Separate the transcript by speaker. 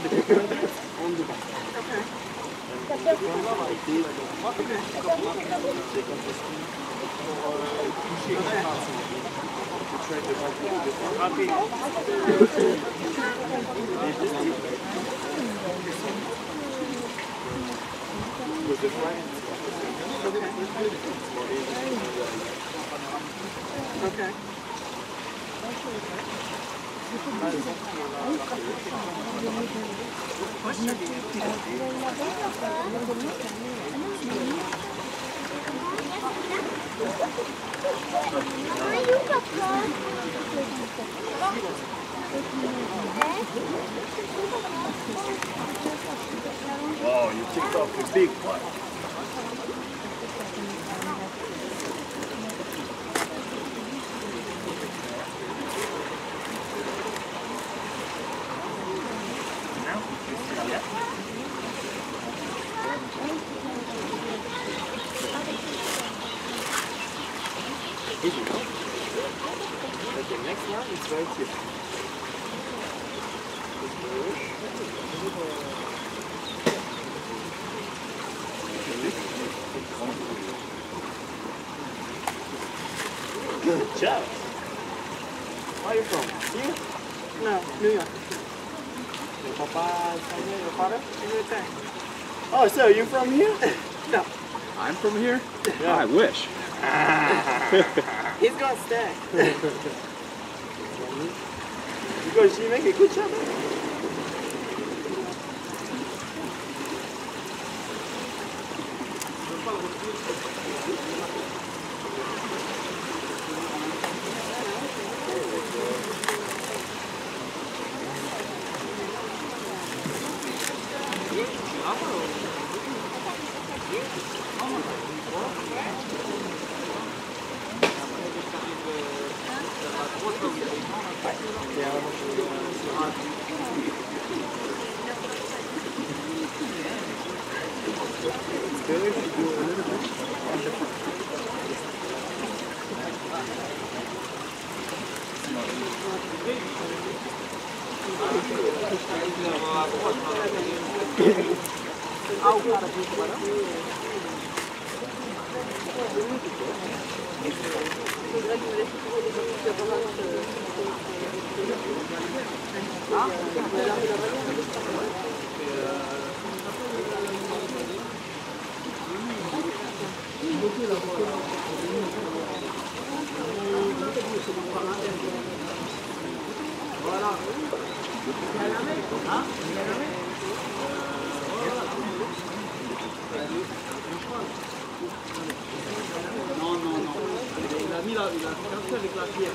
Speaker 1: devant.
Speaker 2: Okay.
Speaker 1: Wow, you ticked off the big one. Easy, no? But the next one is right here. Good job. Where are you from? Here?
Speaker 2: No, New York.
Speaker 1: Your papa is from here? Your father? Oh, so you're from here?
Speaker 2: No,
Speaker 3: I'm from here?
Speaker 1: Yeah.
Speaker 3: I wish.
Speaker 2: He's gonna stay.
Speaker 1: Because she make a good job.
Speaker 4: Non, non, Ah, o cara que eu Il a cassé avec la pierre.